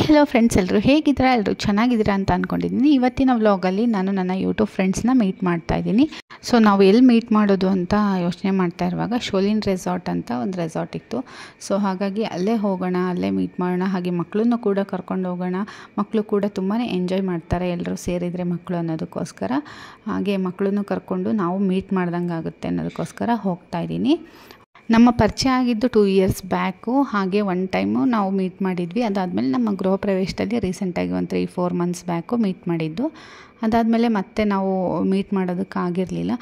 Hello friends ಎಲ್ಲರೂ ಹೇಗಿದ್ದೀರಾ? ಎಲ್ಲರೂ ಚೆನ್ನಾಗಿದ್ದೀರಾ ಅಂತ ಅಂದ್ಕೊಂಡಿದ್ದೀನಿ ಇವತ್ತಿನ ವ್ಲಾಗಲ್ಲಿ ನಾನು ನನ್ನ ಯೂಟ್ಯೂಬ್ ಫ್ರೆಂಡ್ಸ್ನ ಮೀಟ್ ಮಾಡ್ತಾ ಇದ್ದೀನಿ. ಸೊ ನಾವು ಎಲ್ಲಿ ಮೀಟ್ ಮಾಡೋದು ಅಂತ ಯೋಚನೆ ಮಾಡ್ತಾ ಇರುವಾಗ ಶೋಲಿನ್ ರೆಸಾರ್ಟ್ ಅಂತ ಒಂದು ರೆಸಾರ್ಟ್ ಇತ್ತು. ಸೊ ಹಾಗಾಗಿ ಅಲ್ಲೇ ಹೋಗೋಣ, ಅಲ್ಲೇ ಮೀಟ್ ಮಾಡೋಣ, ಹಾಗೆ ಮಕ್ಕಳನ್ನು ಕೂಡ ಕರ್ಕೊಂಡು ಹೋಗೋಣ. ಮಕ್ಕಳು ಕೂಡ ತುಂಬಾ ಎಂಜಾಯ್ ಮಾಡ್ತಾರೆ ಎಲ್ಲರೂ ಸೇರಿದರೆ ಮಕ್ಕಳು ಅನ್ನೋದಕ್ಕೋಸ್ಕರ. ಹಾಗೆ ಮಕ್ಕಳನ್ನು ಕರ್ಕೊಂಡು ನಾವು ಮೀಟ್ ಮಾಡ್ದಂಗೆ ಆಗುತ್ತೆ ಅನ್ನೋದಕ್ಕೋಸ್ಕರ ಹೋಗ್ತಾ ಇದ್ದೀನಿ. ನಮ್ಮ ಪರಿಚಯ ಆಗಿದ್ದು ಟೂ ಇಯರ್ಸ್ ಬ್ಯಾಕು ಹಾಗೆ ಒನ್ ಟೈಮು ನಾವು ಮೀಟ್ ಮಾಡಿದ್ವಿ. ಅದಾದಮೇಲೆ ನಮ್ಮ ಗೃಹ ಪ್ರವೇಶದಲ್ಲಿ ರೀಸೆಂಟಾಗಿ ಒಂದು three four months back meet ಮಾಡಿದ್ದು. ಅದಾದಮೇಲೆ ಮತ್ತೆ ನಾವು ಮೀಟ್ ಮಾಡೋದಕ್ಕಾಗಿರಲಿಲ್ಲ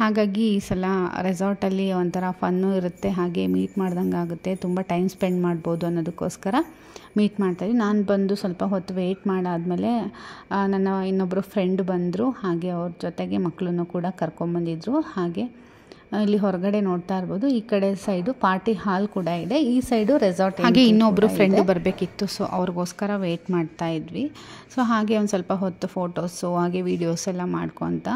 ಹಾಗಾಗಿ ಈ ಸಲ ರೆಸಾರ್ಟಲ್ಲಿ ಒಂಥರ ಫನ್ನು ಇರುತ್ತೆ. ಹಾಗೆ ಮೀಟ್ ಮಾಡ್ದಂಗೆ ಆಗುತ್ತೆ. ತುಂಬ ಟೈಮ್ ಸ್ಪೆಂಡ್ ಮಾಡ್ಬೋದು ಅನ್ನೋದಕ್ಕೋಸ್ಕರ ಮೀಟ್ ಮಾಡ್ತಾಯಿದ್ವಿ ನಾನು ಬಂದು ಸ್ವಲ್ಪ ಹೊತ್ತು ವೆಯ್ಟ್ ಮಾಡಾದಮೇಲೆ ನನ್ನ ಇನ್ನೊಬ್ಬರು ಫ್ರೆಂಡ್ ಬಂದರು. ಹಾಗೆ ಅವ್ರ ಜೊತೆಗೆ ಮಕ್ಕಳನ್ನು ಕೂಡ ಕರ್ಕೊಂಬಂದಿದ್ರು. ಹಾಗೆ ಇಲ್ಲಿ ಹೊರಗಡೆ ನೋಡ್ತಾ ಇರ್ಬೋದು. ಈ ಕಡೆ ಸೈಡು ಪಾರ್ಟಿ ಹಾಲ್ ಕೂಡ ಇದೆ. ಈ ಸೈಡು ರೆಸಾರ್ಟ್ ಹಾಗೆ ಇನ್ನೊಬ್ಬರು ಫ್ರೆಂಡ್ ಬರಬೇಕಿತ್ತು ಸೊ ಅವ್ರಿಗೋಸ್ಕರ ವೆಯ್ಟ್ ಮಾಡ್ತಾ ಇದ್ವಿ. ಸೊ ಹಾಗೆ ಒಂದು ಸ್ವಲ್ಪ ಹೊತ್ತು ಫೋಟೋಸು ಹಾಗೆ ವೀಡಿಯೋಸ್ ಎಲ್ಲ ಮಾಡ್ಕೊತ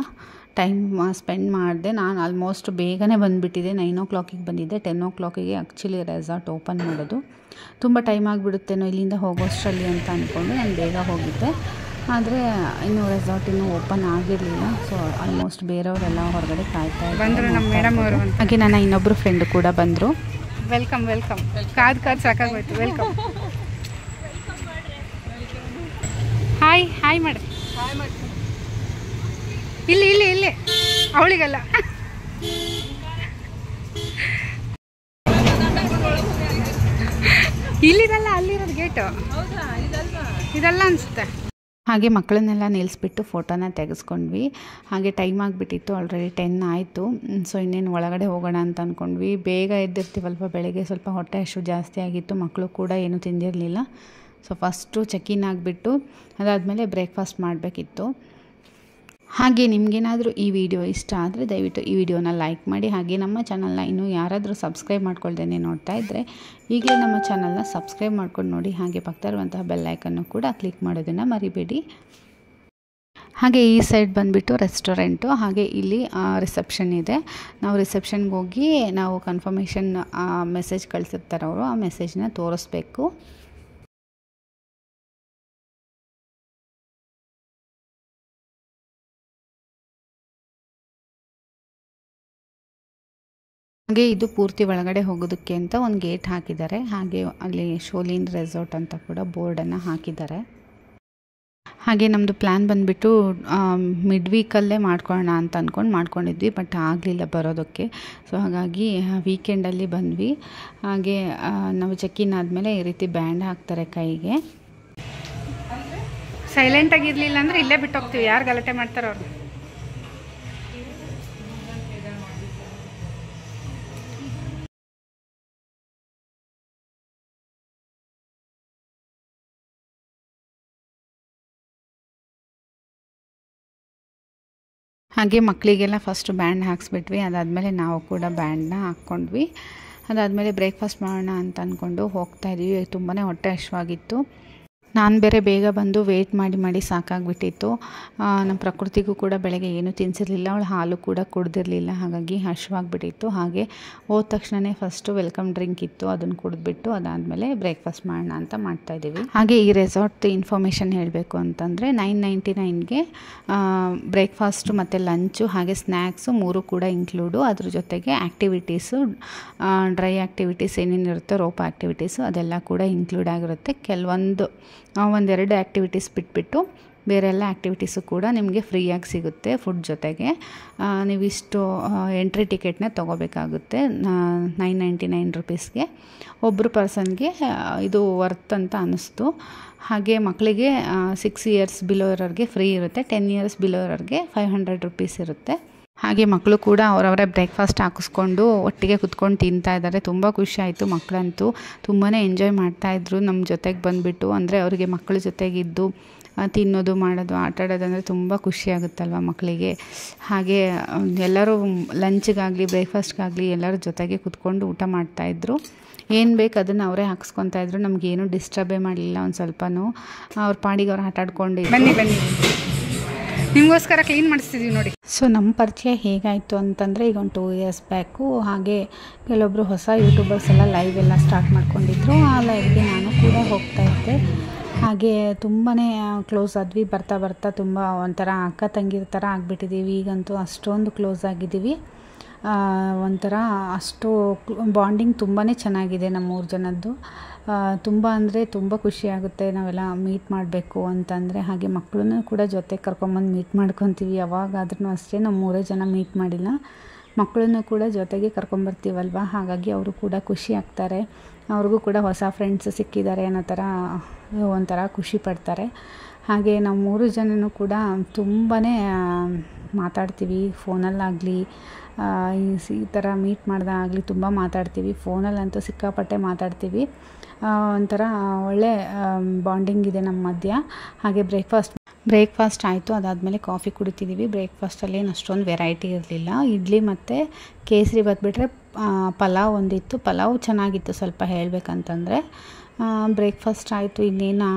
ಟೈಮ್ ಸ್ಪೆಂಡ್ ಮಾಡಿದೆ. ನಾನು ಆಲ್ಮೋಸ್ಟ್ ಬೇಗನೆ ಬಂದುಬಿಟ್ಟಿದೆ. ನೈನ್ ಓ ಕ್ಲಾಕಿಗೆ ಬಂದಿದ್ದೆ. ಟೆನ್ ಓ ಕ್ಲಾಕಿಗೆ ಆ್ಯಕ್ಚುಲಿ ರೆಸಾರ್ಟ್ ಓಪನ್ ಮಾಡೋದು. ತುಂಬ ಟೈಮ್ ಆಗಿಬಿಡುತ್ತೇನೋ ಇಲ್ಲಿಂದ ಹೋಗೋಷ್ಟರಲ್ಲಿ ಅಂತ ಅಂದ್ಕೊಂಡು ನಾನು ಬೇಗ ಹೋಗಿದ್ದೆ. ಆದರೆ ಇನ್ನು ರೆಸಾರ್ಟ್ ಇನ್ನೂ ಓಪನ್ ಆಗಿರಲಿಲ್ಲ. ಸೊ ಆಲ್ಮೋಸ್ಟ್ ಬೇರೆಯವರೆಲ್ಲ ಹೊರಗಡೆ ಕಾಯ್ತಾ ಇದ್ದಾರೆ. ಬಂದ್ರು ನಮ್ಮ ಮೇಡಮ್ ಅವರು ಹಾಗೆ ನನ್ನ ಇನ್ನೊಬ್ಬರು ಫ್ರೆಂಡ್ ಕೂಡ ಬಂದರು. ವೆಲ್ಕಮ್ ವೆಲ್ಕಮ್ ಕಾದ್ ಕಾದ್ ಸಾಕಾಗೋಯ್ತು. ವೆಲ್ಕಮ್ ಹಾಯ್ ಹಾಯ್ ಮಾಡಿ ಇಲ್ಲಿ ಇಲ್ಲಿ ಇಲ್ಲಿ. ಅವಳಿಗಲ್ಲ. ಇಲ್ಲಿದಲ್ಲ ಅಲ್ಲಿರೋದು ಗೇಟು ಇದಲ್ಲ ಅನ್ಸುತ್ತೆ. ಹಾಗೆ ಮಕ್ಕಳನ್ನೆಲ್ಲ ನಿಲ್ಲಿಸ್ಬಿಟ್ಟು ಫೋಟೋನ ತೆಗೆಸ್ಕೊಂಡ್ವಿ. ಹಾಗೆ ಟೈಮ್ ಆಗಿಬಿಟ್ಟಿತ್ತು ಆಲ್ರೆಡಿ ಟೆನ್ ಆಯಿತು. ಸೊ ಇನ್ನೇನು ಒಳಗಡೆ ಹೋಗೋಣ ಅಂತ ಅಂದ್ಕೊಂಡ್ವಿ ಬೇಗ ಎದ್ದಿರ್ತೀವಲ್ವ ಬೆಳಗ್ಗೆ? ಸ್ವಲ್ಪ ಹೊಟ್ಟೆ ಅಷ್ಟು ಜಾಸ್ತಿ ಆಗಿತ್ತು ಮಕ್ಕಳು ಕೂಡ ಏನೂ ತಿಂದಿರಲಿಲ್ಲ. ಸೊ ಫಸ್ಟು ಚೆಕ್-ಇನ್ ಆಗಿಬಿಟ್ಟು, ಅದಾದಮೇಲೆ ಬ್ರೇಕ್ಫಾಸ್ಟ್ ಮಾಡಬೇಕಿತ್ತು. ಹಾಗೆ ನಿಮಗೇನಾದರೂ ಈ ವಿಡಿಯೋ ಇಷ್ಟ ಆದರೆ ದಯವಿಟ್ಟು ಈ ವಿಡಿಯೋನ ಲೈಕ್ ಮಾಡಿ. ಹಾಗೆ ನಮ್ಮ ಚಾನಲ್ನ ಇನ್ನೂ ಯಾರಾದರೂ ಸಬ್ಸ್ಕ್ರೈಬ್ ಮಾಡ್ಕೊಳ್ದೇನೆ ನೋಡ್ತಾ ಇದ್ದರೆ ಈಗಲೇ ನಮ್ಮ ಚಾನಲ್ನ ಸಬ್ಸ್ಕ್ರೈಬ್ ಮಾಡ್ಕೊಂಡು ನೋಡಿ. ಹಾಗೆ ಪಕ್ಕದಲ್ಲಿರುವಂತಹ ಬೆಲ್ಲೈಕನ್ನು ಕೂಡ ಕ್ಲಿಕ್ ಮಾಡೋದನ್ನು ಮರಿಬೇಡಿ. ಹಾಗೆ ಈ ಸೈಡ್ ಬಂದುಬಿಟ್ಟು ರೆಸ್ಟೋರೆಂಟು ಹಾಗೆ ಇಲ್ಲಿ ರಿಸೆಪ್ಷನ್ ಇದೆ. ನಾವು ರಿಸೆಪ್ಷನ್ಗೆ ಹೋಗಿ ನಾವು ಕನ್ಫರ್ಮೇಷನ್ ಮೆಸೇಜ್ ಕಳಿಸಿರ್ತಾರೆ ಅವರು ಆ ಮೆಸೇಜ್ನ ತೋರಿಸ್ಬೇಕು. ಹಾಗೆ ಇದು ಪೂರ್ತಿ ಒಳಗಡೆ ಹೋಗೋದಕ್ಕೆ ಅಂತ ಒಂದು ಗೇಟ್ ಹಾಕಿದ್ದಾರೆ. ಹಾಗೆ ಅಲ್ಲಿ ಶೋಲಿನ್ ರೆಸಾರ್ಟ್ ಅಂತ ಕೂಡ ಬೋರ್ಡನ್ನು ಹಾಕಿದ್ದಾರೆ. ಹಾಗೆ ನಮ್ಮದು ಪ್ಲ್ಯಾನ್ ಬಂದುಬಿಟ್ಟು ಮಿಡ್ ವೀಕಲ್ಲೇ ಮಾಡ್ಕೊಳ್ಳೋಣ ಅಂತ ಅಂದ್ಕೊಂಡು ಮಾಡ್ಕೊಂಡಿದ್ವಿ, ಬಟ್ ಆಗಲಿಲ್ಲ ಬರೋದಕ್ಕೆ. ಸೊ ಹಾಗಾಗಿ ವೀಕೆಂಡಲ್ಲಿ ಬಂದ್ವಿ. ಹಾಗೆ ನಾವು ಚೆಕ್-ಇನ್ ಆದಮೇಲೆ ಈ ರೀತಿ ಬ್ಯಾಂಡ್ ಹಾಕ್ತಾರೆ ಕೈಗೆ. ಸೈಲೆಂಟ್ ಅಂದರೆ ಅಂದ್ರೆ ಇಲ್ಲೇ ಬಿಟ್ಟು ಹೋಗ್ತೀವಿ ಯಾರು ಗಲಾಟೆ ಮಾಡ್ತಾರೋ ಅವ್ರು. ಹಾಗೆ ಮಕ್ಕಳಿಗೆಲ್ಲ ಫಸ್ಟ್ ಬ್ಯಾಂಡ್ ಹಾಕ್ಸ್ಬಿಟ್ವಿ. ಅದಾದಮೇಲೆ ನಾವು ಕೂಡ ಬ್ಯಾಂಡ್ನ ಹಾಕ್ಕೊಂಡ್ವಿ. ಅದಾದಮೇಲೆ ಬ್ರೇಕ್ಫಾಸ್ಟ್ ಮಾಡೋಣ ಅಂತ ಅಂದ್ಕೊಂಡು ಹೋಗ್ತಾಯಿದ್ವಿ ತುಂಬಾ ಹೊಟ್ಟೆ ಹಶ್ವಾಗಿತ್ತು ನಾನು ಬೇರೆ ಬೇಗ ಬಂದು ವೇಟ್ ಮಾಡಿ ಮಾಡಿ ಸಾಕಾಗ್ಬಿಟ್ಟಿತ್ತು. ನಮ್ಮ ಪ್ರಕೃತಿಗೂ ಕೂಡ ಬೆಳಗ್ಗೆ ಏನೂ ತಿನ್ಸಿರಲಿಲ್ಲ, ಅವಳು ಹಾಲು ಕೂಡ ಕುಡ್ದಿರಲಿಲ್ಲ. ಹಾಗಾಗಿ ಹಶ್ವಾಗಿಬಿಟ್ಟಿತ್ತು ಹಾಗೆ ಹೋದ ತಕ್ಷಣವೇ ಫಸ್ಟು ವೆಲ್ಕಮ್ ಡ್ರಿಂಕ್ ಇತ್ತು, ಅದನ್ನು ಕುಡಿದ್ಬಿಟ್ಟು ಅದಾದಮೇಲೆ ಬ್ರೇಕ್ಫಾಸ್ಟ್ ಮಾಡೋಣ ಅಂತ ಮಾಡ್ತಾಯಿದ್ದೀವಿ ಹಾಗೆ ಈ ರೆಸಾರ್ಟ್ ಇನ್ಫಾರ್ಮೇಷನ್ ಹೇಳಬೇಕು ಅಂತಂದರೆ ನೈನ್ ನೈಂಟಿ ನೈನ್ಗೆ ಬ್ರೇಕ್ಫಾಸ್ಟು ಮತ್ತು ಲಂಚು ಹಾಗೆ ಸ್ನ್ಯಾಕ್ಸು ಮೂರು ಕೂಡ ಇನ್ಕ್ಲೂಡು ಅದ್ರ ಜೊತೆಗೆ ಆ್ಯಕ್ಟಿವಿಟೀಸು ಡ್ರೈ ಆ್ಯಕ್ಟಿವಿಟೀಸ್ ಏನೇನಿರುತ್ತೋ ರೋಪ್ ಆ್ಯಕ್ಟಿವಿಟೀಸು ಅದೆಲ್ಲ ಕೂಡ ಇನ್ಕ್ಲೂಡ್ ಆಗಿರುತ್ತೆ. ಕೆಲವೊಂದು ಒಂದೆರಡು ಆ್ಯಕ್ಟಿವಿಟೀಸ್ ಬಿಟ್ಬಿಟ್ಟು ಬೇರೆಲ್ಲ ಆ್ಯಕ್ಟಿವಿಟೀಸು ಕೂಡ ನಿಮಗೆ ಫ್ರೀಯಾಗಿ ಸಿಗುತ್ತೆ ಫುಡ್ ಜೊತೆಗೆ. ನೀವು ನೀವಿಷ್ಟು ಎಂಟ್ರಿ ಟಿಕೆಟ್ನೇ ತೊಗೋಬೇಕಾಗುತ್ತೆ ನೈನ್ ನೈಂಟಿ ನೈನ್ ರುಪೀಸ್ಗೆ ಒಬ್ಬರು ಪರ್ಸನ್ಗೆ ಇದು ವರ್ತ್ ಅಂತ ಅನ್ನಿಸ್ತು ಹಾಗೆ ಮಕ್ಕಳಿಗೆ ಸಿಕ್ಸ್ ಇಯರ್ಸ್ ಬಿಲೋ ಇರೋರಿಗೆ ಫ್ರೀ ಇರುತ್ತೆ ಟೆನ್ ಇಯರ್ಸ್ ಬಿಲೋ ಇರೋರಿಗೆ ಫೈವ್ ಹಂಡ್ರೆಡ್ ರುಪೀಸ್ ಇರುತ್ತೆ. ಹಾಗೆ ಮಕ್ಕಳು ಕೂಡ ಅವರವರೇ ಬ್ರೇಕ್ಫಾಸ್ಟ್ ಹಾಕಿಸ್ಕೊಂಡು ಒಟ್ಟಿಗೆ ಕುತ್ಕೊಂಡು ತಿಂತಾ ಇದ್ದಾರೆ. ತುಂಬ ಖುಷಿ ಆಯಿತು ಮಕ್ಕಳಂತೂ. ತುಂಬಾ ಎಂಜಾಯ್ ಮಾಡ್ತಾಯಿದ್ರು ನಮ್ಮ ಜೊತೆಗೆ ಬಂದುಬಿಟ್ಟು. ಅಂದರೆ ಅವರಿಗೆ ಮಕ್ಕಳ ಜೊತೆಗಿದ್ದು ತಿನ್ನೋದು, ಮಾಡೋದು, ಆಟ ಆಡೋದಂದರೆ ತುಂಬ ಖುಷಿಯಾಗುತ್ತಲ್ವ ಮಕ್ಕಳಿಗೆ. ಹಾಗೆ ಎಲ್ಲರೂ ಲಂಚ್ಗಾಗಲಿ ಬ್ರೇಕ್ಫಾಸ್ಟ್ಗಾಗಲಿ ಎಲ್ಲರ ಜೊತೆಗೆ ಕುತ್ಕೊಂಡು ಊಟ ಮಾಡ್ತಾಯಿದ್ರು ಏನು ಬೇಕು ಅದನ್ನು ಅವರೇ ಹಾಕ್ಸ್ಕೊತಾ ಇದ್ರು. ನಮಗೇನು ಡಿಸ್ಟರ್ಬೇ ಮಾಡಲಿಲ್ಲ ಒಂದು ಸ್ವಲ್ಪನೂ. ಅವ್ರ ಪಾಡಿಗೆ ಅವ್ರು ಆಟ ಆಡ್ಕೊಂಡು ಬನ್ನಿ ಬನ್ನಿ. ನಿಮಗೋಸ್ಕರ ಕ್ಲೀನ್ ಮಾಡಿಸ್ತಿದ್ದೀವಿ ನೋಡಿ. ಸೊ ನಮ್ಮ ಪರಿಚಯ ಹೇಗಾಯಿತು ಅಂತಂದರೆ, ಈಗ ಒಂದು ಟೂ ಇಯರ್ಸ್ ಬ್ಯಾಕು ಹಾಗೆ ಕೆಲವೊಬ್ಬರು ಹೊಸ ಯೂಟ್ಯೂಬರ್ಸ್ ಎಲ್ಲ ಲೈವ್ ಎಲ್ಲ ಸ್ಟಾರ್ಟ್ ಮಾಡ್ಕೊಂಡಿದ್ರು. ಆ ಲೈವ್ಗೆ ನಾನು ಕೂಡ ಹೋಗ್ತಾ ಇದ್ದೆ. ಹಾಗೆ ತುಂಬಾ ಕ್ಲೋಸ್ ಆದ್ವಿ, ಬರ್ತಾ ಬರ್ತಾ ತುಂಬ ಒಂಥರ ಅಕ್ಕ ತಂಗಿರ ಥರ ಆಗಿಬಿಟ್ಟಿದ್ದೀವಿ ಈಗಂತೂ ಅಷ್ಟೊಂದು ಕ್ಲೋಸ್ ಆಗಿದ್ದೀವಿ ಒಂಥರ ಅಷ್ಟು ಬಾಂಡಿಂಗ್ ತುಂಬಾ ಚೆನ್ನಾಗಿದೆ ನಮ್ಮ ಮೂರು ಜನದ್ದು. ತುಂಬ ಅಂದರೆ ತುಂಬ ಖುಷಿಯಾಗುತ್ತೆ ನಾವೆಲ್ಲ ಮೀಟ್ ಮಾಡಬೇಕು ಅಂತಂದರೆ. ಹಾಗೆ ಮಕ್ಕಳನ್ನು ಕೂಡ ಜೊತೆ ಕರ್ಕೊಂಬಂದು ಮೀಟ್ ಮಾಡ್ಕೊತೀವಿ. ಯಾವಾಗಾದ್ರೂ ಅಷ್ಟೇ ನಾವು ಮೂರೇ ಜನ ಮೀಟ್ ಮಾಡಿಲ್ಲ. ಮಕ್ಕಳನ್ನು ಕೂಡ ಜೊತೆಗೆ ಕರ್ಕೊಂಬರ್ತೀವಲ್ವ? ಹಾಗಾಗಿ ಅವರು ಕೂಡ ಖುಷಿ ಆಗ್ತಾರೆ. ಅವ್ರಿಗೂ ಕೂಡ ಹೊಸ ಫ್ರೆಂಡ್ಸ್ ಸಿಕ್ಕಿದ್ದಾರೆ ಅನ್ನೋ ಥರ ಒಂಥರ ಖುಷಿ ಪಡ್ತಾರೆ. ಹಾಗೆ ನಾವು ಮೂರು ಜನನೂ ಕೂಡ ತುಂಬಾ ಮಾತಾಡ್ತೀವಿ. ಫೋನಲ್ಲಾಗಲಿ ಈ ಥರ ಮೀಟ್ ಮಾಡ್ದಾಗಲಿ ತುಂಬ ಮಾತಾಡ್ತೀವಿ. ಫೋನಲ್ಲಂತೂ ಸಿಕ್ಕಾಪಟ್ಟೆ ಮಾತಾಡ್ತೀವಿ. ಒಂಥರ ಒಳ್ಳೆ ಬಾಂಡಿಂಗ್ ಇದೆ ನಮ್ಮ ಮಧ್ಯ. ಹಾಗೆ ಬ್ರೇಕ್ಫಾಸ್ಟ್ ಬ್ರೇಕ್ಫಾಸ್ಟ್ ಆಯಿತು. ಅದಾದಮೇಲೆ ಕಾಫಿ ಕುಡಿತಿದ್ದೀವಿ ಬ್ರೇಕ್ಫಾಸ್ಟಲ್ಲಿ ಏನು ಅಷ್ಟೊಂದು ವೆರೈಟಿ ಇರಲಿಲ್ಲ. ಇಡ್ಲಿ ಮತ್ತು ಕೇಸರಿ ಬಾತ್ ಬಿಟ್ಟರೆ ಪಲಾವ್ ಒಂದಿತ್ತು. ಪಲಾವ್ ಚೆನ್ನಾಗಿತ್ತು ಸ್ವಲ್ಪ ಹೇಳಬೇಕಂತಂದರೆ. ಬ್ರೇಕ್ಫಾಸ್ಟ್ ಆಯಿತು. ಇನ್ನೇನು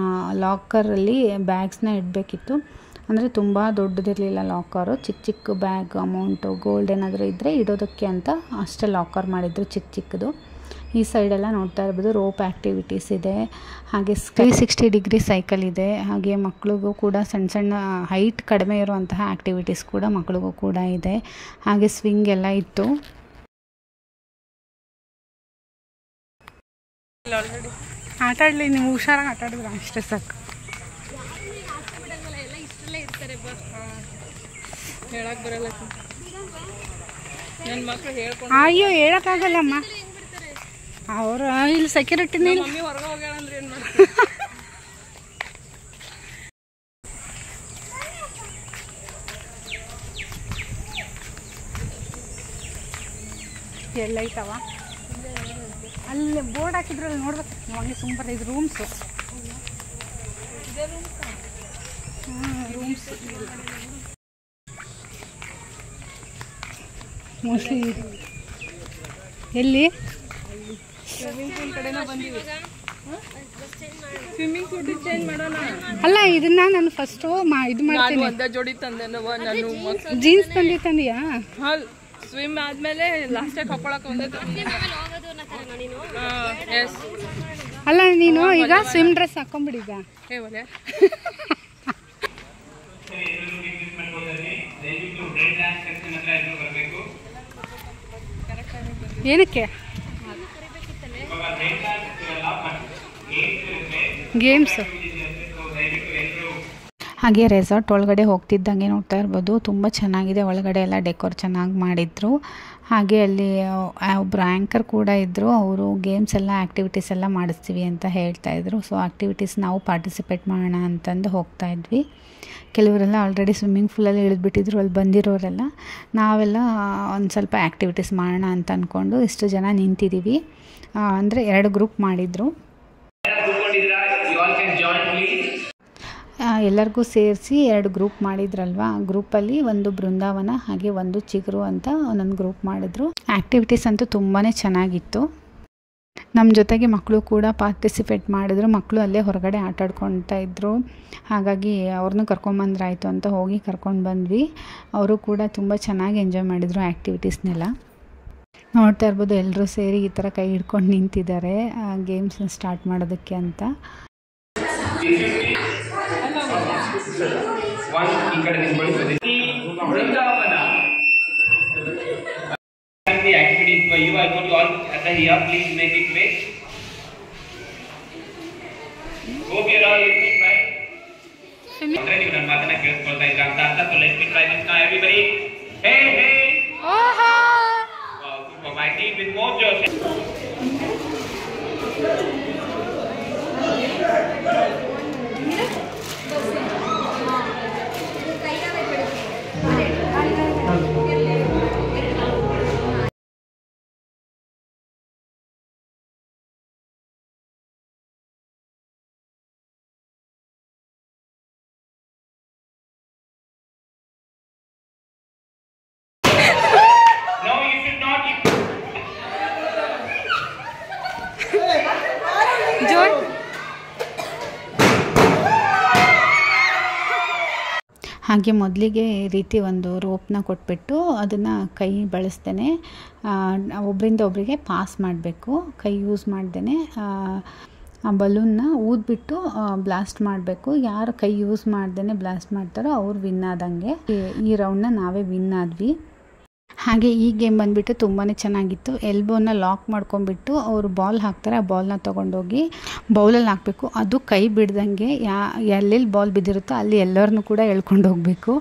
ಲಾಕರಲ್ಲಿ ಬ್ಯಾಗ್ಸ್ನ ಇಡಬೇಕಿತ್ತು. ಅಂದರೆ ತುಂಬ ದೊಡ್ಡದಿರಲಿಲ್ಲ ಲಾಕರು ಚಿಕ್ಕ ಚಿಕ್ಕ ಬ್ಯಾಗ್ ಅಮೌಂಟು ಗೋಲ್ಡ್ ಏನಾದರೂ ಇದ್ದರೆ ಇಡೋದಕ್ಕೆ ಅಂತ ಅಷ್ಟೇ ಲಾಕರ್ ಮಾಡಿದ್ರು ಚಿಕ್ಕ ಚಿಕ್ಕದು ಈ ಸೈಡೆಲ್ಲ ನೋಡ್ತಾ ಇರ್ಬೋದು. ರೋಪ್ ಆ್ಯಕ್ಟಿವಿಟೀಸ್ ಇದೆ. ಹಾಗೆ ತ್ರೀ ಸಿಕ್ಸ್ಟಿ ಡಿಗ್ರಿ ಸೈಕಲ್ ಇದೆ. ಹಾಗೆ ಮಕ್ಳಿಗೂ ಕೂಡ ಸಣ್ಣ ಸಣ್ಣ ಹೈಟ್ ಕಡಿಮೆ ಇರುವಂತಹ ಆ್ಯಕ್ಟಿವಿಟೀಸ್ ಕೂಡ ಮಕ್ಳಿಗೂ ಕೂಡ ಇದೆ. ಹಾಗೆ ಸ್ವಿಂಗ್ ಎಲ್ಲ ಇತ್ತು. ಆಟಾಡಲಿ ನೀವು ಹುಷಾರಾಗಿ ಆಟ ಆಡಿದ್ರೆ ಅಷ್ಟೇ ಸಾಕು. ಅಯ್ಯೋ ಹೇಳಕ್ಕಾಗಲ್ಲಮ್ಮ. ಅವರು ಇಲ್ಲಿ ಸೆಕ್ಯೂರಿಟಿನೇ ಮಾಡ್ತೀನಿ ಎಲ್ಲೈತವ? ಅಲ್ಲಿ ಬೋರ್ಡ್ ಹಾಕಿದ್ರಲ್ಲಿ ನೋಡ್ಬೇಕು. ನೀವು ಹಂಗೆ ಸುಂಬರ್ ಇದು ರೂಮ್ಸು ರೂಮ್ಸ್ ಮೋಸ್ಟ್ಲಿ ಎಲ್ಲಿ? ಸ್ವಿಮ್ಮಿಂಗ್ ಪೂಲ್ ಕಡೆನ ಬಂದೀವಿ ಸ್ವಿಮ್ಮಿಂಗ್ ಸೂಟ್ ಚೇಂಜ್ ಮಾಡೋಣ ಅಲ್ಲ ಇದನ್ನ ನಾನು ಫಸ್ಟ್ ಮಾ ಇದು ಮಾಡ್ತೀನಿ. ಒಂದೇ ಜೋಡಿ ತಂದೆ ನಾನು ಜೀನ್ಸ್ ತಂದಿ ತಂದಿಯಾ? ಸ್ವಿಮ್ ಆದ್ಮೇಲೆ ಲಾಸ್ಟಾಗಿ ಹಾಕೊಳಕ್ ಒಂದೇ ಎಸ್ ಅಲ್ಲ ನೀನು ಈಗ ಸ್ವಿಮ್ ಡ್ರೆಸ್ ಹಾಕೊಂಬಿಡಿ ಈಗ. ಹೇ ಒಲೆ ಏನಕ್ಕೆ? ಗೇಮ್ಸ್ ಹಾಗೆ ರೆಸಾರ್ಟ್ ಒಳಗಡೆ ಹೋಗ್ತಿದ್ದಂಗೆ ನೋಡ್ತಾ ಇರ್ಬೋದು. ತುಂಬ ಚೆನ್ನಾಗಿದೆ. ಒಳಗಡೆ ಎಲ್ಲ ಡೆಕೋರ್ ಚೆನ್ನಾಗಿ ಮಾಡಿದ್ರು. ಹಾಗೆ ಅಲ್ಲಿ ಒಬ್ಬರು ಆ್ಯಂಕರ್ ಕೂಡ ಇದ್ದರು ಅವರು ಗೇಮ್ಸ್ ಎಲ್ಲ ಆ್ಯಕ್ಟಿವಿಟೀಸ್ ಎಲ್ಲ ಮಾಡಿಸ್ತೀವಿ ಅಂತ ಹೇಳ್ತಾ ಇದ್ರು. ಸೊ ಆ್ಯಕ್ಟಿವಿಟೀಸ್ ನಾವು ಪಾರ್ಟಿಸಿಪೇಟ್ ಮಾಡೋಣ ಅಂತಂದು ಹೋಗ್ತಾ ಇದ್ವಿ. ಕೆಲವರೆಲ್ಲ ಆಲ್ರೆಡಿ ಸ್ವಿಮ್ಮಿಂಗ್ ಫೂಲಲ್ಲಿ ಇಳಿದ್ಬಿಟ್ಟಿದ್ರು. ಅಲ್ಲಿ ಬಂದಿರೋರೆಲ್ಲ. ನಾವೆಲ್ಲ ಒಂದು ಸ್ವಲ್ಪ ಆ್ಯಕ್ಟಿವಿಟೀಸ್ ಮಾಡೋಣ ಅಂತ ಅಂದ್ಕೊಂಡು ಇಷ್ಟು ಜನ ನಿಂತಿದ್ದೀವಿ ಅಂದರೆ ಎರಡು ಗ್ರೂಪ್ ಮಾಡಿದರು. ಎಲ್ಲರಿಗೂ ಸೇರಿಸಿ ಎರಡು ಗ್ರೂಪ್ ಮಾಡಿದ್ರಲ್ವಾ? ಗ್ರೂಪಲ್ಲಿ ಒಂದು ಬೃಂದಾವನ, ಹಾಗೆ ಒಂದು ಚಿಗುರು ಅಂತ ಒಂದೊಂದು ಗ್ರೂಪ್ ಮಾಡಿದ್ರು. ಆ್ಯಕ್ಟಿವಿಟೀಸ್ ಅಂತೂ ತುಂಬಾ ಚೆನ್ನಾಗಿತ್ತು. ನಮ್ಮ ಜೊತೆಗೆ ಮಕ್ಕಳು ಕೂಡ ಪಾರ್ಟಿಸಿಪೇಟ್ ಮಾಡಿದ್ರು. ಮಕ್ಕಳು ಅಲ್ಲೇ ಹೊರಗಡೆ ಆಟಾಡ್ಕೊತಾ ಇದ್ದರು ಹಾಗಾಗಿ ಅವ್ರನ್ನೂ ಕರ್ಕೊಂಬಂದ್ರಾಯಿತು ಅಂತ ಹೋಗಿ ಕರ್ಕೊಂಡು ಬಂದ್ವಿ. ಅವರು ಕೂಡ ತುಂಬ ಚೆನ್ನಾಗಿ ಎಂಜಾಯ್ ಮಾಡಿದರು ಆ್ಯಕ್ಟಿವಿಟೀಸ್ನೆಲ್ಲ ನೋಡ್ತಾ ಇರ್ಬೋದು ಎಲ್ಲರೂ ಸೇರಿ ಈ ಥರ ಕೈ ಹಿಡ್ಕೊಂಡು ನಿಂತಿದ್ದಾರೆ. ಆ ಗೇಮ್ಸ್ ಸ್ಟಾರ್ಟ್ ಮಾಡೋದಕ್ಕೆ ಅಂತ. ಮಾತನ್ನ ಕೇಳಿಸ್ಕೊಳ್ತಾ ಇದ್ದಾರೆ ಅಂತ ಅರ್ಥ ಸೊಲ್ಲಿ ಎಸ್ಪಿ ಟ್ರೈಬಲ್ಸ್ನ ಎವ್ರಿಬಡಿ ಹೇ ಹೇ ಓಹೋ! So I need with more justice. ಹಾಗೆ ಮೊದಲಿಗೆ ರೀತಿ ಒಂದು ರೋಪ್ನ ಕೊಟ್ಬಿಟ್ಟು ಅದನ್ನು ಕೈ ಬಳಸ್ತೇನೆ ಒಬ್ಬರಿಂದ ಒಬ್ಬರಿಗೆ ಪಾಸ್ ಮಾಡಬೇಕು. ಕೈ ಯೂಸ್ ಮಾಡ್ದೇ ಆ ಬಲೂನ್ನ ಊದ್ಬಿಟ್ಟು ಬ್ಲಾಸ್ಟ್ ಮಾಡಬೇಕು. ಯಾರು ಕೈ ಯೂಸ್ ಮಾಡ್ದೇ ಬ್ಲಾಸ್ಟ್ ಮಾಡ್ತಾರೋ ಅವ್ರು ವಿನ್ ಆದಂಗೆ. ಈ ರೌಂಡ್ನ ನಾವೇ ವಿನ್ ಆದ್ವಿ. ಹಾಗೆ ಈ ಗೇಮ್ ಬಂದುಬಿಟ್ಟು ತುಂಬಾ ಚೆನ್ನಾಗಿತ್ತು. ಎಲ್ಬೋನ ಲಾಕ್ ಮಾಡ್ಕೊಂಡ್ಬಿಟ್ಟು ಅವರು ಬಾಲ್ ಹಾಕ್ತಾರೆ, ಆ ಬಾಲ್ನ ತೊಗೊಂಡೋಗಿ ಬೌಲಲ್ಲಿ ಹಾಕಬೇಕು. ಅದು ಕೈ ಬಿಡ್ದಂಗೆ ಯಾ, ಎಲ್ಲೆಲ್ಲಿ ಬಾಲ್ ಬಿದ್ದಿರುತ್ತೋ ಅಲ್ಲಿ ಎಲ್ಲರನ್ನೂ ಕೂಡ ಎಳ್ಕೊಂಡು ಹೋಗಬೇಕು.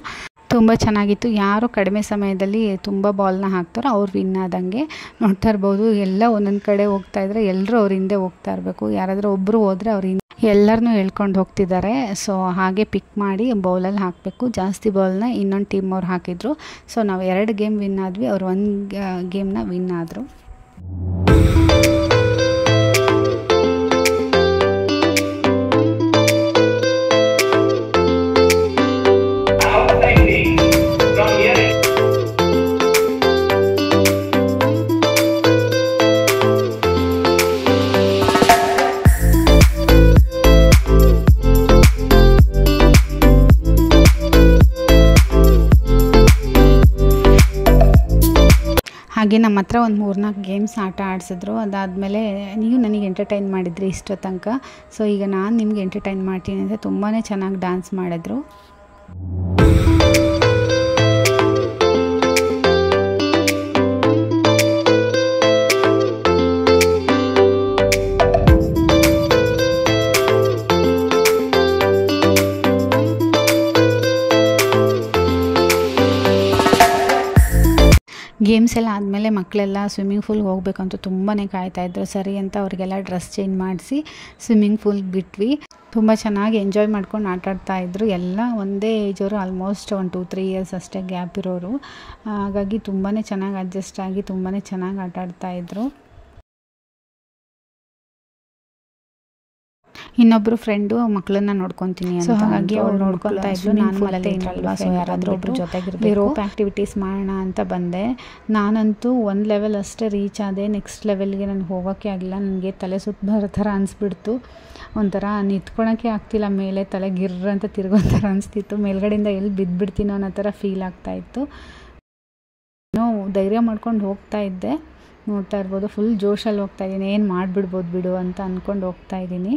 ತುಂಬ ಚೆನ್ನಾಗಿತ್ತು. ಯಾರು ಕಡಿಮೆ ಸಮಯದಲ್ಲಿ ತುಂಬ ಬಾಲ್ನ ಹಾಕ್ತಾರೋ ಅವ್ರು ವಿನ್ ಆದಂಗೆ ನೋಡ್ತಾ ಇರ್ಬೋದು. ಎಲ್ಲ ಒಂದೊಂದು ಕಡೆ ಹೋಗ್ತಾ ಇದ್ರೆ ಎಲ್ಲರೂ ಅವ್ರ ಹಿಂದೆ ಹೋಗ್ತಾ ಇರಬೇಕು. ಯಾರಾದರೂ ಒಬ್ಬರು ಹೋದರೆ ಅವ್ರ ಎಲ್ಲರನ್ನೂ ಹೇಳ್ಕೊಂಡು ಹೋಗ್ತಿದ್ದಾರೆ. ಸೊ ಹಾಗೆ ಪಿಕ್ ಮಾಡಿ ಬೌಲಲ್ಲಿ ಹಾಕಬೇಕು. ಜಾಸ್ತಿ ಬೌಲ್ನ ಇನ್ನೊಂದು ಟೀಮ್ ಅವ್ರು ಹಾಕಿದರು. ಸೊ ನಾವು ಎರಡು ಗೇಮ್ ವಿನ್ ಆದ್ವಿ. ಅವ್ರು ಒಂದು ಗೇಮ್ನ ವಿನ್ ಆದರು. ಹಾಗೆ ನಮ್ಮ ಹತ್ರ ಒಂದು ಮೂರ್ನಾಲ್ಕು ಗೇಮ್ಸ್ ಆಟ ಆಡಿಸಿದ್ರು. ಅದಾದಮೇಲೆ ನೀವು ನನಗೆ ಎಂಟರ್ಟೈನ್ ಮಾಡಿದ್ರಿ ಇಷ್ಟೋ ತನಕ ಸೊ ಈಗ ನಾನು ನಿಮ್ಗೆ ಎಂಟರ್ಟೈನ್ ಮಾಡ್ತೀನಿ ಅಂತ ತುಂಬಾ ಚೆನ್ನಾಗಿ ಡ್ಯಾನ್ಸ್ ಮಾಡಿದ್ರು. ಗೇಮ್ಸ್ ಎಲ್ಲ ಆದಮೇಲೆ ಮಕ್ಕಳೆಲ್ಲ ಸ್ವಿಮ್ಮಿಂಗ್ ಫೂಲ್ಗೆ ಹೋಗ್ಬೇಕಂತ ತುಂಬಾ ಕಾಯ್ತಾಯಿದ್ರು ಸರಿ ಅಂತ ಅವ್ರಿಗೆಲ್ಲ ಡ್ರೆಸ್ ಚೇಂಜ್ ಮಾಡಿಸಿ ಸ್ವಿಮ್ಮಿಂಗ್ ಫೂಲ್ಗೆ ಬಿಟ್ವಿ. ತುಂಬ ಚೆನ್ನಾಗಿ ಎಂಜಾಯ್ ಮಾಡ್ಕೊಂಡು ಆಟ ಆಡ್ತಾ ಇದ್ರು. ಎಲ್ಲ ಒಂದೇ ಏಜವರು ಆಲ್ಮೋಸ್ಟ್ ಒಂದು ಟೂ ತ್ರೀ ಇಯರ್ಸ್ ಅಷ್ಟೇ ಗ್ಯಾಪ್ ಇರೋರು. ಹಾಗಾಗಿ ತುಂಬಾ ಚೆನ್ನಾಗಿ ಅಡ್ಜಸ್ಟ್ ಆಗಿ ತುಂಬಾ ಚೆನ್ನಾಗಿ ಆಟ ಆಡ್ತಾ ಇನ್ನೊಬ್ರು ಫ್ರೆಂಡು ಮಕ್ಕಳನ್ನ ನೋಡ್ಕೊತೀನಿ ಸೊ ಹಾಗಾಗಿ ಅವ್ಳು ನೋಡ್ಕೊತಾ ಇದ್ಲು. ನಾನು ಮತ್ತೆ ಅಲ್ಲಿ ಇದ್ರಲ್ವಾ? ಸೊ ಯಾರಾದರೂ ಒಬ್ರು ಜೊತೆಗಿರ್ಬೇಕು. ರೋಪ್ ಆ್ಯಕ್ಟಿವಿಟೀಸ್ ಮಾಡೋಣ ಅಂತ ಬಂದೆ. ನಾನಂತೂ ಒಂದು ಲೆವೆಲ್ ಅಷ್ಟೇ ರೀಚ್ ಆದೆ. ನೆಕ್ಸ್ಟ್ ಲೆವೆಲ್ಗೆ ನಾನು ಹೋಗೋಕ್ಕೆ ಆಗಿಲ್ಲ ನನಗೆ ತಲೆ ಸುತ್ತ ಬರೋ ಥರ ಅನಿಸ್ಬಿಡ್ತು. ಒಂಥರ ನಿಂತ್ಕೊಳಕ್ಕೆ ಆಗ್ತಿಲ್ಲ. ಮೇಲೆ ತಲೆ ಗಿರ್ರ ಅಂತ ತಿರ್ಗೋ ಥರ ಅನಿಸ್ತಿತ್ತು. ಮೇಲ್ಗಡೆಯಿಂದ ಎಲ್ಲಿ ಬಿದ್ದುಬಿಡ್ತೀನೋ ಅನ್ನೋ ಥರ ಫೀಲ್ ಆಗ್ತಾಯಿತ್ತು ಏನೋ ಧೈರ್ಯ ಮಾಡ್ಕೊಂಡು ಹೋಗ್ತಾ ಇದ್ದೆ. ನೋಡ್ತಾ ಇರ್ಬೋದು. ಫುಲ್ ಜೋಶಲ್ಲಿ ಹೋಗ್ತಾ ಇದ್ದೀನಿ. ಏನು ಮಾಡಿಬಿಡ್ಬೋದು ಬಿಡು ಅಂತ ಅಂದ್ಕೊಂಡು ಹೋಗ್ತಾ ಇದ್ದೀನಿ.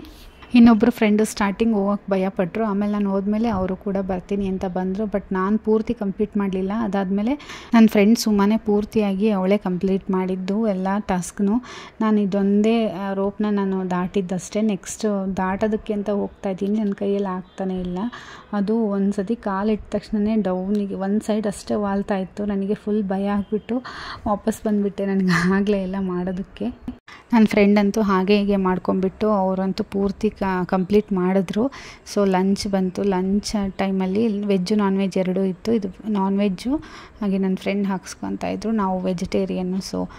ಇನ್ನೊಬ್ಬರು ಫ್ರೆಂಡು ಸ್ಟಾರ್ಟಿಂಗ್ ಹೋಗೋಕ್ಕೆ ಭಯಪಟ್ಟರು ಆಮೇಲೆ ನಾನು ಹೋದ್ಮೇಲೆ ಅವರು ಕೂಡ ಬರ್ತೀನಿ ಅಂತ ಬಂದರು. ಬಟ್ ನಾನು ಪೂರ್ತಿ ಕಂಪ್ಲೀಟ್ ಮಾಡಲಿಲ್ಲ. ಅದಾದಮೇಲೆ ನನ್ನ ಫ್ರೆಂಡ್ ಸುಮ್ಮನೆ ಪೂರ್ತಿಯಾಗಿ ಅವಳೇ ಕಂಪ್ಲೀಟ್ ಮಾಡಿದ್ದು ಎಲ್ಲ ಟಾಸ್ಕ್ನು ನಾನು ಇದೊಂದೇ ರೋಪ್ನ ನಾನು ದಾಟಿದ್ದಷ್ಟೇ. ನೆಕ್ಸ್ಟ್ ದಾಟೋದಕ್ಕೆ ಅಂತ ಹೋಗ್ತಾ ಇದ್ದೀನಿ. ನನ್ನ ಕೈಯಲ್ಲಿ ಆಗ್ತಾನೇ ಇಲ್ಲ. ಅದು ಒಂದು ಸತಿ ಕಾಲಿಟ್ಟ ತಕ್ಷಣವೇ ಡೌನಿಗೆ ಒಂದು ಸೈಡ್ ಅಷ್ಟೇ ವಾಲ್ತಾ ಇತ್ತು. ನನಗೆ ಫುಲ್ ಭಯ ಆಗಿಬಿಟ್ಟು ವಾಪಸ್ ಬಂದುಬಿಟ್ಟೆ. ನನಗೆ ಆಗಲೇ ಇಲ್ಲ ಮಾಡೋದಕ್ಕೆ. ನನ್ನ ಫ್ರೆಂಡ್ ಅಂತೂ ಹಾಗೆ ಹೀಗೆ ಮಾಡ್ಕೊಂಬಿಟ್ಟು ಅವರಂತೂ ಪೂರ್ತಿ ಕಂಪ್ಲೀಟ್ ಮಾಡಿದ್ರು. ಸೊ ಲಂಚ್ ಬಂತು. ಲಂಚ್ ಟೈಮಲ್ಲಿ ವೆಜ್ಜು ನಾನ್ ವೆಜ್ ಎರಡೂ ಇತ್ತು. ಇದು ನಾನ್ ವೆಜ್ಜು ಹಾಗೆ ನನ್ನ ಫ್ರೆಂಡ್ ಹಾಕ್ಸ್ಕೊತಾ ಇದ್ರು. ನಾವು ವೆಜಿಟೇರಿಯನ್ನು ಸೊ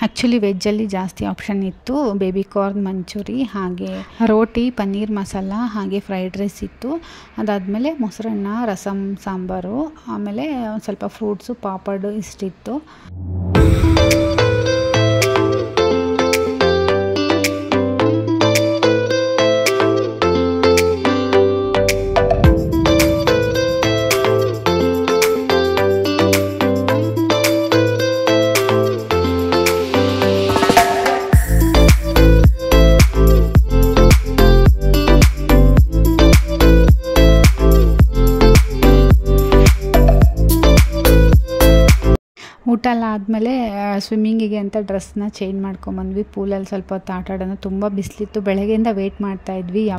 ಆ್ಯಕ್ಚುಲಿ ವೆಜ್ಜಲ್ಲಿ ಜಾಸ್ತಿ ಆಪ್ಷನ್ ಇತ್ತು. ಬೇಬಿ ಕಾರ್ನ್ ಮಂಚೂರಿ ಹಾಗೆ ರೋಟಿ, ಪನ್ನೀರ್ ಮಸಾಲ, ಹಾಗೆ ಫ್ರೈಡ್ ರೈಸ್ ಇತ್ತು. ಅದಾದಮೇಲೆ ಮೊಸರನ್ನ ರಸಮ್ ಸಾಂಬಾರು, ಆಮೇಲೆ ಸ್ವಲ್ಪ ಫ್ರೂಟ್ಸು ಪಾಪಡು ಇಷ್ಟಿತ್ತು. ಊಟ ಆದಮೇಲೆ ಸ್ವಿಮ್ಮಿಂಗಿಗೆ ಅಂತ ಡ್ರೆಸ್ನ ಚೇಂಜ್ ಮಾಡ್ಕೊಂಬಂದ್ವಿ. ಪೂಲಲ್ಲಿ ಸ್ವಲ್ಪ ಹೊತ್ತು ಆಟ ಆಡೋಣ ತುಂಬ ಬಿಸಿಲಿತ್ತು. ಬೆಳಗ್ಗೆಯಿಂದ ವೆಯ್ಟ್ ಮಾಡ್ತಾ ಇದ್ವಿ. ಯಾವ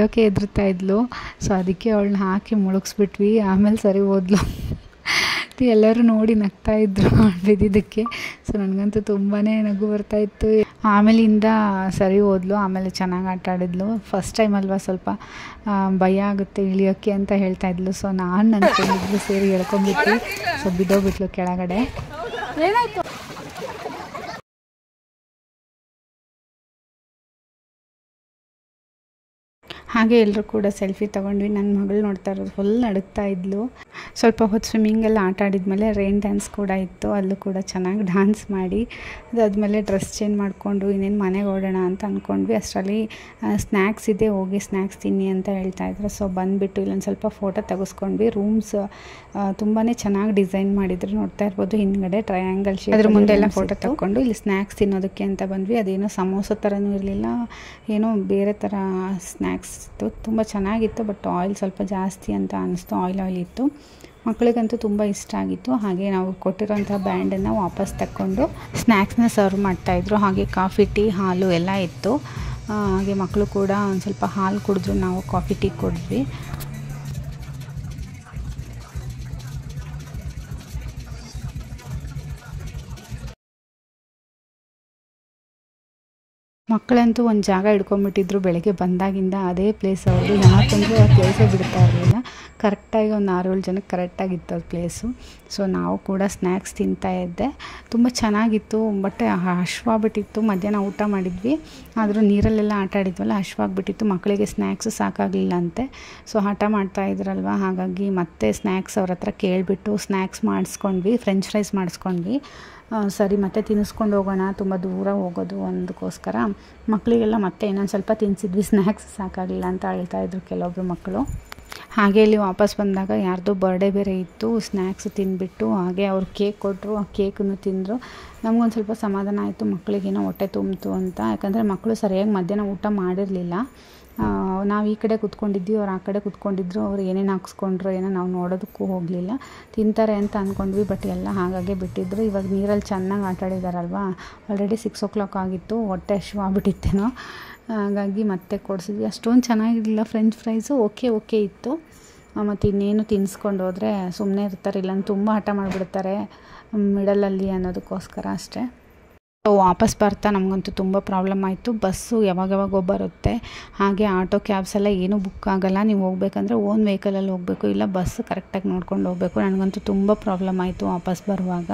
ಇಳಿಯೋಕೆ ಎದುರ್ತಾ ಇದ್ಲು. ಸೊ ಅದಕ್ಕೆ ಅವಳನ್ನ ಹಾಕಿ ಮುಳುಗಿಸ್ಬಿಟ್ವಿ. ಆಮೇಲೆ ಸರಿ ಹೋದ್ಲು. ಎಲ್ಲರೂ ನೋಡಿ ನಗ್ತಾ ಇದ್ರು ಬಿದ್ದಿದ್ದಕ್ಕೆ. ಸೊ ನನಗಂತೂ ತುಂಬಾ ನಗು ಬರ್ತಾ ಇತ್ತು. ಆಮೇಲಿಂದ ಸರಿ ಹೋದ್ಲು. ಆಮೇಲೆ ಚೆನ್ನಾಗಿ ಆಟ ಆಡಿದ್ಲು. ಫಸ್ಟ್ ಟೈಮ್ ಅಲ್ವಾ ಸ್ವಲ್ಪ ಭಯ ಆಗುತ್ತೆ ಇಳಿಯೋಕ್ಕೆ ಅಂತ ಹೇಳ್ತಾ ಇದ್ಲು. ಸೊ ನಾನು ನನ್ನ ಸೇರಿ ಹೇಳ್ಕೊಂಡ್ಬಿಟ್ಟು ಸೊ ಬಿದ್ದೋಗ್ಬಿಟ್ಲು ಕೆಳಗಡೆ. ಏನಾಯ್ತು? ಹಾಗೆ ಎಲ್ಲರೂ ಕೂಡ ಸೆಲ್ಫಿ ತೊಗೊಂಡ್ವಿ. ನನ್ನ ಮಗಳು ನೋಡ್ತಾ ಇರೋದು ಫುಲ್ ನಡುಗ್ತಾ ಇದ್ಲು. ಸ್ವಲ್ಪ ಹೊತ್ತು ಸ್ವಿಮ್ಮಿಂಗೆಲ್ಲ ಆಟ ಆಡಿದ್ಮೇಲೆ ರೈನ್ ಡ್ಯಾನ್ಸ್ ಕೂಡ ಇತ್ತು. ಅಲ್ಲೂ ಕೂಡ ಚೆನ್ನಾಗಿ ಡ್ಯಾನ್ಸ್ ಮಾಡಿ ಅದಾದಮೇಲೆ ಡ್ರೆಸ್ ಚೇಂಜ್ ಮಾಡಿಕೊಂಡು ಇನ್ನೇನು ಮನೆಗೆ ಓಡೋಣ ಅಂತ ಅಂದ್ಕೊಂಡ್ವಿ ಅಷ್ಟರಲ್ಲಿ ಸ್ನ್ಯಾಕ್ಸ್ ಇದೆ ಹೋಗಿ ಸ್ನ್ಯಾಕ್ಸ್ ತಿನ್ನಿ ಅಂತ ಹೇಳ್ತಾ ಇದ್ರು. ಸೊ ಬಂದುಬಿಟ್ಟು ಇಲ್ಲೊಂದು ಸ್ವಲ್ಪ ಫೋಟೋ ತೆಗೆಸ್ಕೊಂಡ್ವಿ. ರೂಮ್ಸ್ ತುಂಬಾ ಚೆನ್ನಾಗಿ ಡಿಸೈನ್ ಮಾಡಿದ್ರು. ನೋಡ್ತಾ ಇರ್ಬೋದು ಹಿಂದ್ಗಡೆ ಟ್ರಯಾಂಗಲ್ ಶೇಪ್ ಅದ್ರ ಮುಂದೆ ಎಲ್ಲ ಫೋಟೋ ತಗೊಂಡು ಇಲ್ಲಿ ಸ್ನ್ಯಾಕ್ಸ್ ತಿನ್ನೋದಕ್ಕೆ ಅಂತ ಬಂದ್ವಿ. ಅದೇನೋ ಸಮೋಸ ಥರನೂ ಇರಲಿಲ್ಲ. ಏನೋ ಬೇರೆ ಥರ ಸ್ನ್ಯಾಕ್ಸ್ ಇತ್ತು. ತುಂಬ ಚೆನ್ನಾಗಿತ್ತು ಬಟ್ ಆಯಿಲ್ ಸ್ವಲ್ಪ ಜಾಸ್ತಿ ಅಂತ ಅನ್ನಿಸ್ತು ಆಯಿಲ್ ಆಯಿಲ್ ಇತ್ತು. ಮಕ್ಕಳಿಗಂತೂ ತುಂಬ ಇಷ್ಟ ಆಗಿತ್ತು. ಹಾಗೆ ನಾವು ಕೊಟ್ಟಿರೋಂಥ ಬ್ಯಾಂಡನ್ನು ವಾಪಸ್ ತಕ್ಕೊಂಡು ಸ್ನ್ಯಾಕ್ಸ್ನ ಸರ್ವ್ ಮಾಡ್ತಾಯಿದ್ರು ಹಾಗೆ ಕಾಫಿ ಟೀ ಹಾಲು ಎಲ್ಲ ಇತ್ತು. ಹಾಗೆ ಮಕ್ಕಳು ಕೂಡ ಒಂದು ಸ್ವಲ್ಪ ಹಾಲು ಕುಡಿದ್ರು. ನಾವು ಕಾಫಿ ಟೀ ಕುಡಿದ್ವಿ. ಮಕ್ಕಳಂತೂ ಒಂದು ಜಾಗ ಹಿಡ್ಕೊಂಡ್ಬಿಟ್ಟಿದ್ರು ಬೆಳಗ್ಗೆ ಬಂದಾಗಿಂದ ಅದೇ ಪ್ಲೇಸ್ ಅವರು. ಯಾಕಂದರೆ ಆ ಪ್ಲೇಸೇ ಬಿಡ್ತಾ ಇರಲಿಲ್ಲ. ಕರೆಕ್ಟಾಗಿ ಒಂದು ಆರು ಏಳು ಜನಕ್ಕೆ ಕರೆಕ್ಟಾಗಿತ್ತು ಅದು ಪ್ಲೇಸು ಸೊ ನಾವು ಕೂಡ ಸ್ನ್ಯಾಕ್ಸ್ ತಿಂತಾ ಇದ್ದೆ. ತುಂಬ ಚೆನ್ನಾಗಿತ್ತು. ಬಟ್ ಹಶ್ವಾಗ್ಬಿಟ್ಟಿತ್ತು. ಮಧ್ಯಾಹ್ನ ಊಟ ಮಾಡಿದ್ವಿ. ಆದರೂ ನೀರಲ್ಲೆಲ್ಲ ಆಟ ಆಡಿದ್ವಲ್ಲ, ಹಶ್ವಾಗ್ಬಿಟ್ಟಿತ್ತು. ಮಕ್ಕಳಿಗೆ ಸ್ನ್ಯಾಕ್ಸ್ ಸಾಕಾಗಲಿಲ್ಲ ಅಂತೆ ಸೊ ಹಠ ಮಾಡ್ತಾ ಇದ್ರಲ್ವ? ಹಾಗಾಗಿ ಮತ್ತೆ ಸ್ನ್ಯಾಕ್ಸ್ ಅವ್ರ ಹತ್ರ ಕೇಳಿಬಿಟ್ಟು ಸ್ನ್ಯಾಕ್ಸ್ ಮಾಡಿಸ್ಕೊಂಡ್ವಿ. ಫ್ರೆಂಚ್ ಫ್ರೈಸ್ ಮಾಡಿಸ್ಕೊಂಡ್ವಿ. ಸರಿ, ಮತ್ತೆ ತಿನ್ನಿಸ್ಕೊಂಡು ಹೋಗೋಣ, ತುಂಬ ದೂರ ಹೋಗೋದು ಅಂದಕ್ಕೋಸ್ಕರ ಮಕ್ಕಳಿಗೆಲ್ಲ ಮತ್ತೆ ಇನ್ನೊಂದು ಸ್ವಲ್ಪ ತಿನ್ನಿಸಿದ್ವಿ ಸ್ನ್ಯಾಕ್ಸ್ ಸಾಕಾಗಲಿಲ್ಲ ಅಂತ ಹೇಳ್ತಾ ಇದ್ರು ಕೆಲವೊಬ್ಬರು ಮಕ್ಕಳು. ಹಾಗೆ ಇಲ್ಲಿ ವಾಪಸ್ ಬಂದಾಗ ಯಾರ್ದೋ ಬರ್ಡೇ ಬೇರೆ ಇತ್ತು ಸ್ನ್ಯಾಕ್ಸ್ ತಿಂದುಬಿಟ್ಟು ಹಾಗೆ ಅವ್ರು ಕೇಕ್ ಕೊಟ್ಟರು ಆ ಕೇಕನ್ನು ತಿಂದರು. ನಮಗೊಂದು ಸ್ವಲ್ಪ ಸಮಾಧಾನ ಆಯಿತು ಮಕ್ಕಳಿಗೇನೋ ಹೊಟ್ಟೆ ತುಂಬಿತು ಅಂತ. ಯಾಕಂದರೆ ಮಕ್ಕಳು ಸರಿಯಾಗಿ ಮಧ್ಯಾಹ್ನ ಊಟ ಮಾಡಿರಲಿಲ್ಲ. ನಾವು ಈ ಕಡೆ ಕುತ್ಕೊಂಡಿದ್ವಿ, ಅವ್ರು ಆ ಕಡೆ ಕುತ್ಕೊಂಡಿದ್ರು, ಅವ್ರು ಏನೇನು ಹಾಕ್ಸ್ಕೊಂಡ್ರು, ಏನೋ ನಾವು ನೋಡೋದಕ್ಕೂ ಹೋಗಲಿಲ್ಲ. ತಿಂತಾರೆ ಅಂತ ಅಂದ್ಕೊಂಡ್ವಿ ಬಟ್ ಎಲ್ಲ ಹಾಗಾಗೆ ಬಿಟ್ಟಿದ್ರು. ಇವಾಗ ನೀರಲ್ಲಿ ಚೆನ್ನಾಗಿ ಆಟಾಡಿದಾರಲ್ವಾ? ಆಲ್ರೆಡಿ ಸಿಕ್ಸ್ ಓ ಕ್ಲಾಕ್ ಆಗಿತ್ತು, ಹೊಟ್ಟೆ ಹಶು ಆಗ್ಬಿಟ್ಟಿತ್ತೇನೋ ಹಾಗಾಗಿ ಮತ್ತೆ ಕೊಡಿಸಿದ್ವಿ. ಅಷ್ಟೊಂದು ಚೆನ್ನಾಗಿರಲಿಲ್ಲ ಫ್ರೆಂಚ್ ಫ್ರೈಸು ಓಕೆ ಓಕೆ ಇತ್ತು. ಮತ್ತು ಇನ್ನೇನು ತಿನ್ನಿಸ್ಕೊಂಡು ಹೋದರೆ ಸುಮ್ಮನೆ ಇರ್ತಾರೆ. ಇಲ್ಲ ತುಂಬ ಹಠ ಮಾಡಿಬಿಡ್ತಾರೆ ಮಿಡಲಲ್ಲಿ ಅನ್ನೋದಕ್ಕೋಸ್ಕರ ಅಷ್ಟೇ. ಸೊ ವಾಪಸ್ ಬರ್ತಾ ನಮಗಂತೂ ತುಂಬ ಪ್ರಾಬ್ಲಮ್ ಆಯಿತು. ಬಸ್ಸು ಯಾವಾಗ ಯಾವಾಗೋ ಬರುತ್ತೆ, ಹಾಗೆ ಆಟೋ ಕ್ಯಾಬ್ಸ್ ಎಲ್ಲ ಏನೂ ಬುಕ್ ಆಗಲ್ಲ. ನೀವು ಹೋಗ್ಬೇಕಂದ್ರೆ ಓನ್ ವೆಹಿಕಲಲ್ಲಿ ಹೋಗಬೇಕು, ಇಲ್ಲ ಬಸ್ ಕರೆಕ್ಟಾಗಿ ನೋಡ್ಕೊಂಡು ಹೋಗಬೇಕು. ನನಗಂತೂ ತುಂಬ ಪ್ರಾಬ್ಲಮ್ ಆಯಿತು ವಾಪಸ್ ಬರುವಾಗ.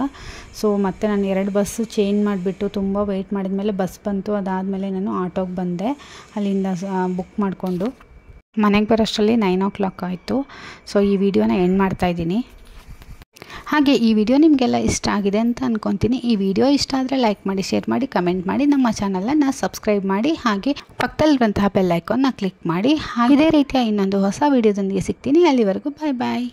ಸೊ ಮತ್ತೆ ನಾನು ಎರಡು ಬಸ್ಸು ಚೇಂಜ್ ಮಾಡಿಬಿಟ್ಟು ತುಂಬ ವೆಯ್ಟ್ ಮಾಡಿದ್ಮೇಲೆ ಬಸ್ ಬಂತು. ಅದಾದಮೇಲೆ ನಾನು ಆಟೋಗೆ ಬಂದೆ. ಅಲ್ಲಿಂದ ಬುಕ್ ಮಾಡಿಕೊಂಡು. ಮನೆಗೆ ಬರೋಷ್ಟರಲ್ಲಿ ನೈನ್ ಓ ಕ್ಲಾಕ್ ಆಯಿತು. ಸೊ ಈ ವಿಡಿಯೋನ ಎಂಡ್ ಮಾಡ್ತಾಯಿದ್ದೀನಿ ಹಾಗೆ ಈ ವಿಡಿಯೋ ನಿಮಗೆಲ್ಲ ಇಷ್ಟ ಆಗಿದೆ ಅಂತ ಅನ್ಕೊತೀನಿ. ಈ ವಿಡಿಯೋ ಇಷ್ಟ ಆದರೆ ಲೈಕ್ ಮಾಡಿ ಶೇರ್ ಮಾಡಿ ಕಮೆಂಟ್ ಮಾಡಿ, ನಮ್ಮ ಚಾನಲನ್ನು ಸಬ್ಸ್ಕ್ರೈಬ್ ಮಾಡಿ, ಹಾಗೆ ಪಕ್ಕದಲ್ಲಿರುವಂತಹ ಬೆಲ್ ಐಕಾನ್ನ ಕ್ಲಿಕ್ ಮಾಡಿ. ಹಾಗೆ ಇದೇ ರೀತಿಯ ಇನ್ನೊಂದು ಹೊಸ ವಿಡಿಯೋದೊಂದಿಗೆ ಸಿಗ್ತೀನಿ. ಅಲ್ಲಿವರೆಗೂ ಬಾಯ್ ಬಾಯ್